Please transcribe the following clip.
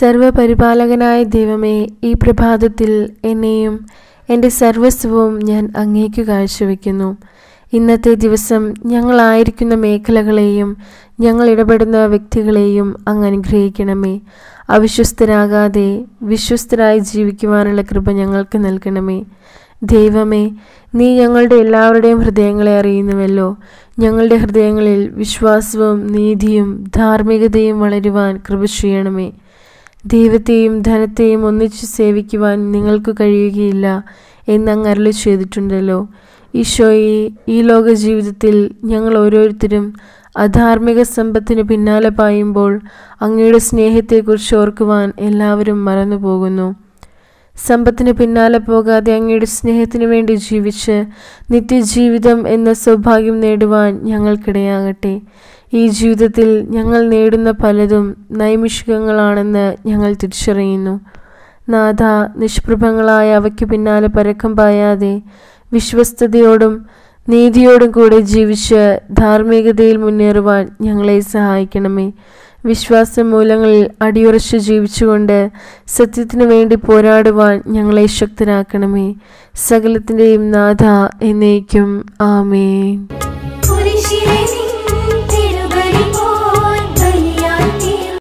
സർവപരിപാലകനായ ദൈവമേ ഈ പ്രഭാതത്തിൽ എന്നെയും എന്റെ സർവസ്വവും ഞാൻ അങ്ങേക്ക് കാഴ്ചവെക്കുന്നു. ഇന്നത്തെ ദിവസം ഞങ്ങളായിരിക്കുന്ന മേഖലകളെയും ഞങ്ങൾ ഇടപെടുന്ന വ്യക്തികളെയും അങ്ങ് അനുഗ്രഹിക്കണമേ. അവിശ്വസ്തരാകാതെ വിശ്വസ്തരായി ജീവിക്കുവാനുള്ള കൃപ ഞങ്ങൾക്ക് നൽകണമേ. ദൈവമേ നീ ഞങ്ങളുടെ എല്ലാവരുടെയും ഹൃദയങ്ങളെ അറിയുന്നുവല്ലോ. ഞങ്ങളുടെ ഹൃദയങ്ങളിൽ വിശ്വാസവും നീതിയും ധാർമ്മികതയും വളരുവാൻ കൃപ ചെയ്യണമേ. ദൈവത്തെയും ധനത്തെയും ഒന്നിച്ച് സേവിക്കുവാൻ നിങ്ങൾക്ക് കഴിയുകയില്ല എന്നങ്ങ് അരളി ചെയ്തിട്ടുണ്ടല്ലോ. ഈശോയെ ഈ ലോക ജീവിതത്തിൽ ഞങ്ങൾ ഓരോരുത്തരും അധാർമിക സമ്പത്തിന് പിന്നാലെ പായുമ്പോൾ അങ്ങയുടെ സ്നേഹത്തെക്കുറിച്ച് ഓർക്കുവാൻ എല്ലാവരും മറന്നു പോകുന്നു സമ്പത്തിന് പിന്നാലെ പോകാതെ അങ്ങയുടെ സ്നേഹത്തിനു വേണ്ടി ജീവിച്ച് നിത്യജീവിതം എന്ന സൗഭാഗ്യം നേടുവാൻ ഞങ്ങൾക്കിടയാകട്ടെ. ഈ ജീവിതത്തിൽ ഞങ്ങൾ നേടുന്ന പലതും നൈമിഷികങ്ങളാണെന്ന് ഞങ്ങൾ തിരിച്ചറിയുന്നു. നാഥ നിഷ്പ്രഭങ്ങളായ അവയ്ക്ക് പിന്നാലെ പരക്കം പായാതെ വിശ്വസ്തയോടും നീതിയോടും കൂടെ ജീവിച്ച് ധാർമ്മികതയിൽ മുന്നേറുവാൻ ഞങ്ങളെ സഹായിക്കണമേ. വിശ്വാസ മൂലങ്ങളിൽ അടിയുറച്ച് ജീവിച്ചുകൊണ്ട് സത്യത്തിനു വേണ്ടി പോരാടുവാൻ ഞങ്ങളെ ശക്തരാക്കണമേ സകലത്തിന്റെയും നാഥ എന്നേക്കും. ആമേ